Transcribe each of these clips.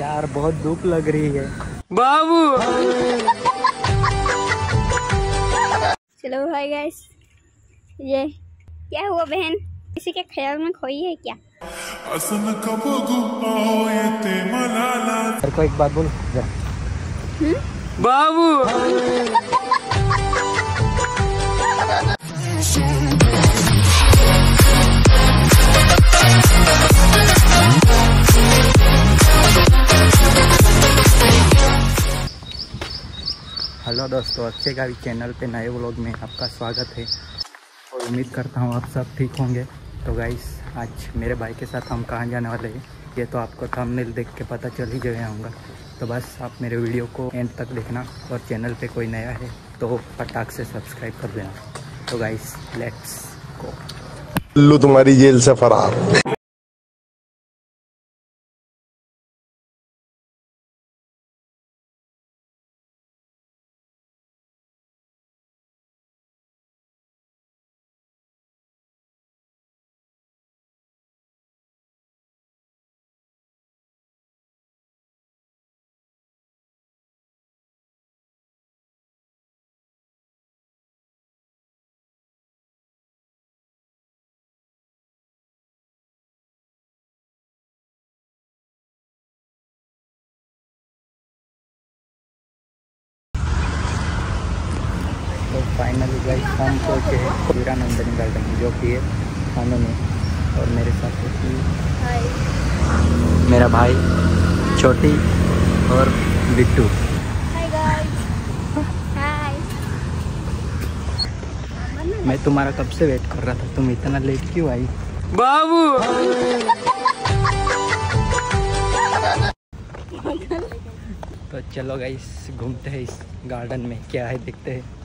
यार बहुत दुख लग रही है। बाबू! चलो भाई गैस ये क्या हुआ बहन? किसी के ख्याल में खोई है क्या? को एक बात बोल जरा दोस्तों, अच्छे गाड़ी चैनल पे नए व्लॉग में आपका स्वागत है। और उम्मीद करता हूँ आप सब ठीक होंगे। तो गाइस आज मेरे भाई के साथ हम कहाँ जाने वाले हैं, ये तो आपको थंबनेल देख के पता चल ही गया होगा। तो बस आप मेरे वीडियो को एंड तक देखना और चैनल पे कोई नया है तो फटाक से सब्सक्राइब कर देना। तो गाइस लेट्स उल्लू तुम्हारी जेल से फरार। फाइनली गाइस हम पहुँचे हैं वीरानंदन गार्डन जो कि है खानों में। और मेरे साथ है मेरा भाई छोटी और बिट्टू। हाय गाइस हाय मैं तुम्हारा कब से वेट कर रहा था? तुम इतना लेट क्यों आई? बाबू! तो चलो गाइस घूमते हैं इस गार्डन में क्या है देखते हैं।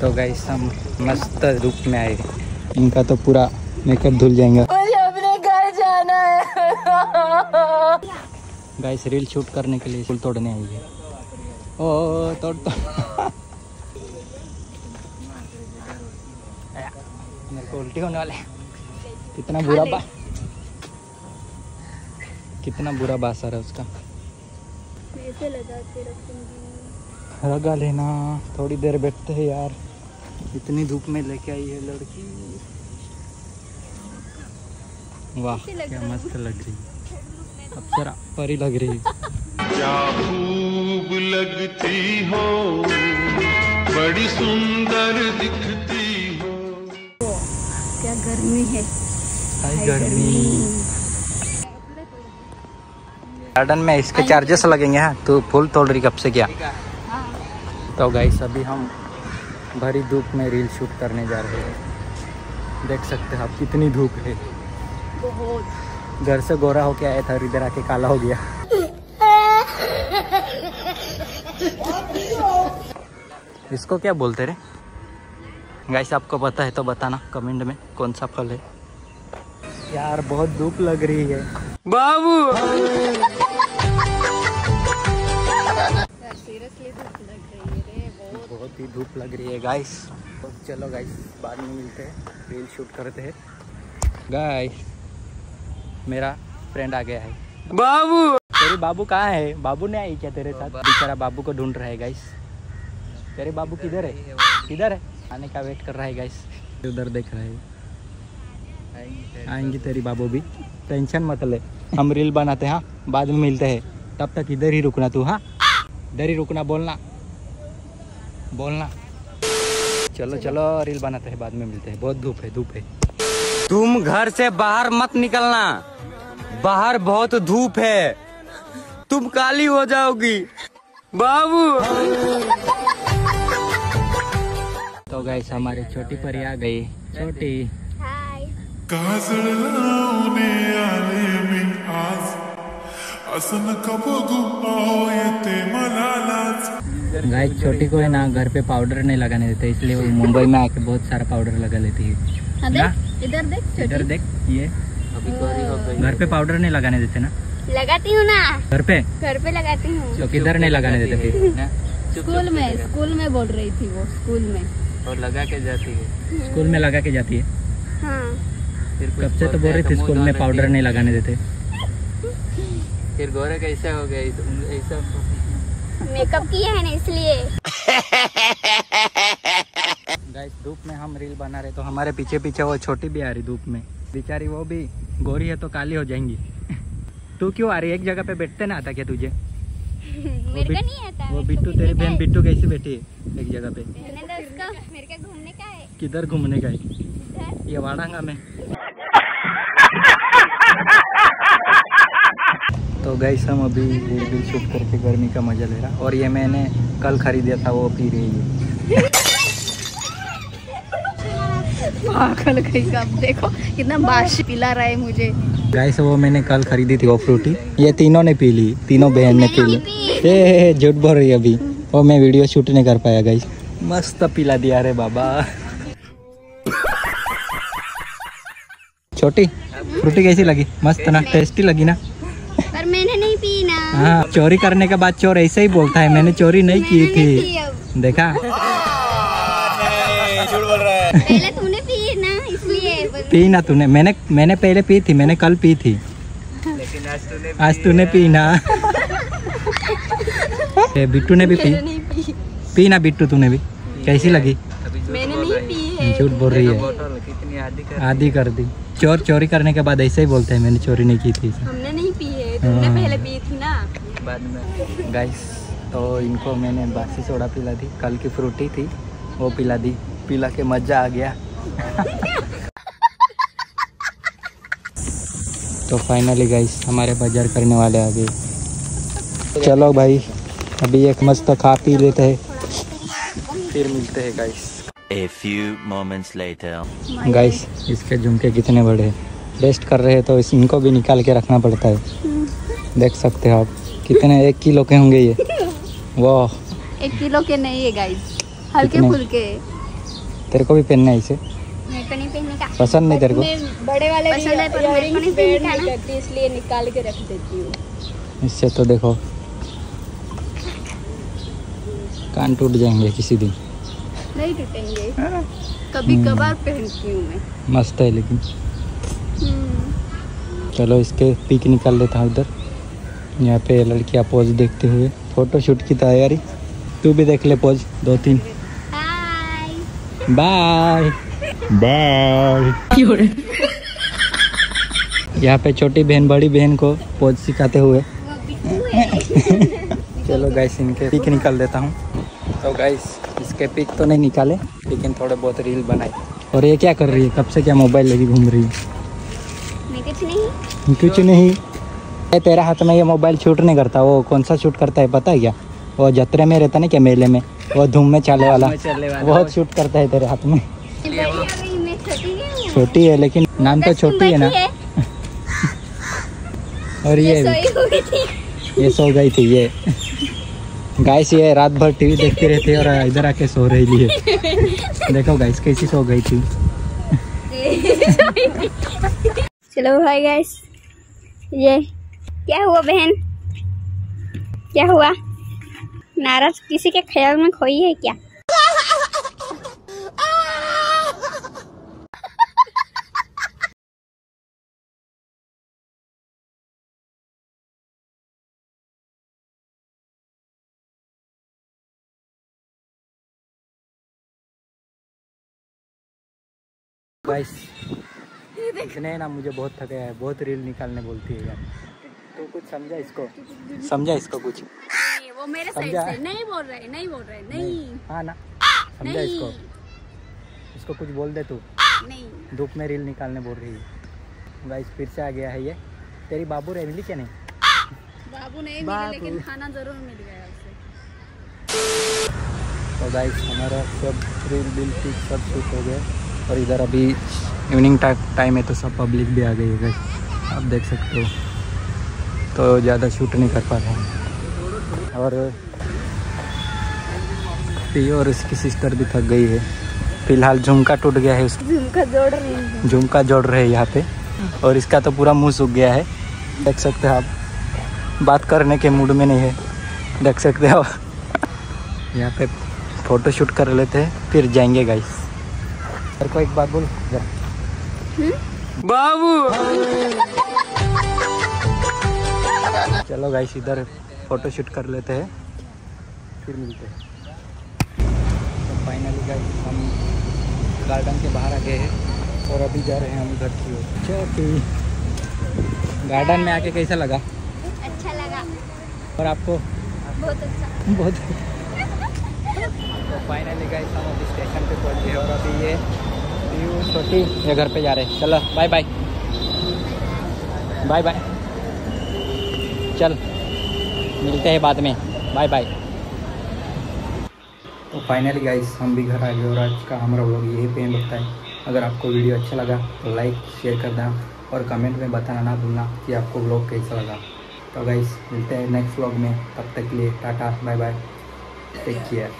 तो गाइस हम मस्त रूप में आए। इनका तो पूरा मेकअप धुल जाएगा। गाइस रील शूट करने के लिए फूल तोड़ने आई है। ओ तोड़ तो मेरे को उल्टी होने वाला है। कितना बुरा बा कितना बुरा बास आ रहा है उसका लगा लेना थोड़ी देर बैठते हैं यार। इतनी धूप में लेके आई है लड़की। वाह क्या मस्त लग रही है। अप्सरा परी लग रही है। क्या खूब लगती हो बड़ी सुंदर दिखती हो। क्या गर्मी है। हाय गर्मी। गार्डन में इसके चार्जेस लगेंगे हाँ? तो फूल तोड़ रही कब से क्या? तो गाइस अभी हम भरी धूप में रील शूट करने जा रहे हैं। देख सकते हैं आप कितनी धूप है। बहुत। घर से गोरा होके आया था और इधर आके काला हो गया। इसको क्या बोलते रे? गाइस आपको पता है तो बताना कमेंट में कौन सा फल है। यार बहुत धूप लग रही है। सीरियसली धूप लग रही है। बहुत ही धूप लग रही है गाइस तो चलो गाइस बाद में मिलते हैं. रील शूट करते हैं. गाइस मेरा फ्रेंड आ गया है. बाबू! तेरे बाबू कहाँ है? बाबू ने आई क्या तेरे साथ? बेचारा बाबू को ढूंढ रहा है गाइस तेरे बाबू किधर है? किधर है? आने का वेट कर रहा है गाइस उधर देख रहा है। आएँगे तेरी बाबू भी। टेंशन मत ले। हम रील बनाते हैं हाँ. बाद में मिलते हैं. तब तक इधर ही रुकना तू हाँ. इधर ही रुकना बोलना. बोलना। चलो चलो रील बनाते हैं बाद में मिलते हैं। बहुत धूप है धूप है। तुम घर से बाहर मत निकलना। बाहर बहुत धूप है। तुम काली हो जाओगी। बाबू। तो गाइस हमारी छोटी परी आ गई। छोटी। हाय काजळ गाइस छोटी को है ना घर पे पाउडर नहीं लगाने देते इसलिए वो मुंबई में आके बहुत सारा पाउडर लगा लेती है। हाँ देख इधर देख इधर देख ये। घर पे पाउडर नहीं लगाने देते ना? लगाती हूँ ना। घर पे? घर पे लगाती हूँ। तो किधर नहीं लगाने देते फिर। स्कूल में स्कूल में बोल रही थी वो स्कूल में। और लगा के जाती है। स्कूल में लगा के जाती है? हाँ। कब से तो बोल रही थी स्कूल में पाउडर नहीं लगाने देते। फिर गोरे कैसे हो गए ऐसा मेकअप किया है ना इसलिए। गाइस धूप में हम रील बना रहे तो हमारे पीछे पीछे वो छोटी भी आ रही धूप में। बेचारी वो भी गोरी है तो काली हो जाएँगी। तू क्यों आ रही एक जगह पे बैठते ना आता क्या तुझे? मेरे को नहीं आता वो बिट्टू तेरी बहन बिट्टू कैसी बैठी है? एक जगह पे। तो उसको मेरे को घूमने का है। किधर घूमने का है? ये वाड़ांगा में। तो गैस हम अभी रील शूट करके गर्मी का मज़ा ले रहा और ये मैंने कल खरीदा था वो पी रही है। पागल देखो कितना पिला रहा है मुझे। गाइस वो मैंने कल खरीदी थी वो फ्रूटी ये तीनों ने पी ली तीनों बहन ने पी ली। ए, झूठ बोल रही अभी। वो मैं वीडियो शूट नहीं कर पाया गाइस मस्त पिला दिया रे बाबा। छोटी फ्रूटी कैसी लगी? मस्त ना टेस्टी लगी ना? हाँ चोरी करने के बाद चोर ऐसे ही बोलता है मैंने चोरी नहीं की थी। देखा? पहले तूने पी ना इसलिए पी ना तूने मैंने मैंने पहले पी थी मैंने कल पी थी। लेकिन आज तूने आज तूने पी ना। बिट्टू ने भी पी? पी। पी ना बिट्टू तूने भी? कैसी लगी? झूठ मैंने बोल नहीं रही पी है। झूठ बोल रही बोतल कितनी आधी कर दी। चोर चोरी करने के बाद ऐसे ही बोलते हैं मैंने चोरी नहीं की थी। हमने नहीं पी है तुमने हाँ। पहले पी थी। बाद में। गाइस तो इनको मैंने बासी सोडा पिला दी। कल की फ्रूटी थी वो पिला दी। पिला के मज़ा आ गया। तो फाइनली गाइस हमारे बाज़ार करने वाले आ गए। चलो भाई अभी एक मस्त खा पी लेते हैं। फिर मिलते हैं guys A few moments later. Guys इसके झुमके कितने बड़े हैं। रेस्ट कर रहे हैं तो इस इनको भी निकाल के रखना पड़ता है। देख सकते हो आप। कितने? एक किलो के होंगे ये। वाह। एक किलो के नहीं है गाइस हल्के फुल्के। तेरे को भी पहनना है इसे। पसंद नहीं तेरे को? बड़े वाले पसंद है पर मेरे को नहीं पहनने का ना। इसलिए निकाल के रख देती हूँ। इससे तो देखो कान टूट जाएँगे किसी दिन। नहीं टूटेंगे। कभी कभार पहनती हूँ मैं। मस्त है लेकिन। चलो इसके पीक निकाल लेता हूँ इधर। यहाँ पे लड़कियाँ पोज देखते हुए। फ़ोटो शूट की तैयारी। तू भी देख ले पोज दो तीन। हाय बाय बाय यहाँ पे छोटी बहन बड़ी बहन को पोज सिखाते हुए। चलो गाइस इनके पिक निकाल देता हूँ। तो गाइस इसके पिक तो नहीं निकाले लेकिन थोड़े बहुत रील बनाए। और ये क्या कर रही है? कब से क्या मोबाइल लेके घूम रही है? मैं कुछ नहीं। कुछ नहीं। तेरा हाथ में ये मोबाइल शूट नहीं करता वो कौन सा शूट करता है पता है क्या? वो जत्रे में रहता ना क्या मेले में? वो धूम में चाले वाला। चलने वाला बहुत शूट करता है तेरे हाथ में। छोटी हूँ लेकिन नाम तो छोटी है ना। और ये ये थी। सो गई थी ये। गाइस ये रात भर टीवी देखती रहती है और इधर आके सो रही है देखो गाइस कैसी सो गई थी। चलो भाई गैस ये क्या हुआ बहन? क्या हुआ? नाराज़ किसी के ख्याल में खोई है क्या? इसने ना मुझे बहुत थकाया है, बहुत रील निकालने बोलती है यार। समझा इसको? समझा इसको कुछ? नहीं, वो मेरे साइड से नहीं बोल रहे नहीं बोल रहे नहीं हाँ ना। समझा इसको? इसको कुछ बोल दे तू। नहीं। धूप में रील निकालने बोल रही है। गाइस फिर से आ गया है ये। तेरी बाबू रे मिली क्या नहीं? बाबू नहीं। मिले लेकिन खाना ज़रूर मिल गया उसे। तो गाइस हमारा सब रील बिल पिक सब शूट हो गया। और इधर अभी इवनिंग टाइम है तो सब पब्लिक भी आ गई है गाइस आप देख सकते हो। तो ज़्यादा शूट नहीं कर पा रहा हूँ। और पी और इसकी सिस्टर भी थक गई है। फ़िलहाल झुमका टूट गया है उसका। झुमका जोड़ रही हूँ। झुमका जोड़ रहे हैं यहाँ पे। और इसका तो पूरा मुँह सूख गया है। देख सकते हो आप बात करने के मूड में नहीं है। देख सकते हो यहाँ पे फ़ोटो शूट कर लेते हैं फिर जाएँगे गाइस मेरे को एक बात बोल बाबू! चलो गाइस इधर फ़ोटो शूट कर लेते हैं। फिर मिलते हैं। तो फाइनली गाइस हम गार्डन के बाहर आ गए हैं और अभी जा रहे हैं हम घर की ओर। चलो गार्डन में आके कैसा लगा? अच्छा लगा। और आपको? बहुत अच्छा। बहुत। तो फाइनली गए हम अभी स्टेशन पे पहुँच गए और अभी ये पीयू छोटी ये घर पे जा रहे हैं। चलो बाय बाय बाय बाय चल, मिलते हैं बाद में। बाय बाय तो फाइनली गाइस हम भी घर आ गए और आज का हमारा व्लॉग यही पे लगता है। अगर आपको वीडियो अच्छा लगा तो लाइक शेयर कर देना और कमेंट में बताना ना भूलना कि आपको व्लॉग कैसा लगा। तो गाइस मिलते हैं नेक्स्ट व्लॉग में। तब तक के लिए tata bye bye take care